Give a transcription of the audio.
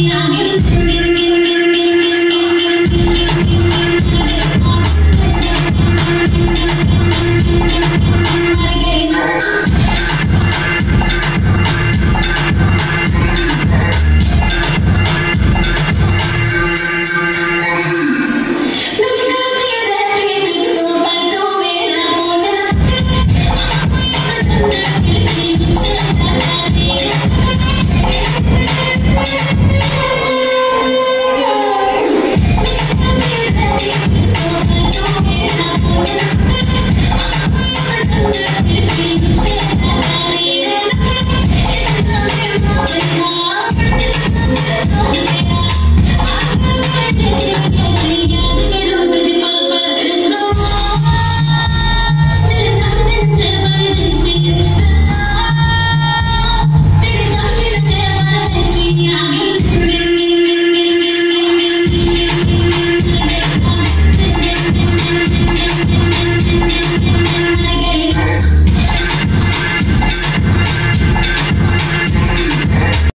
Yeah.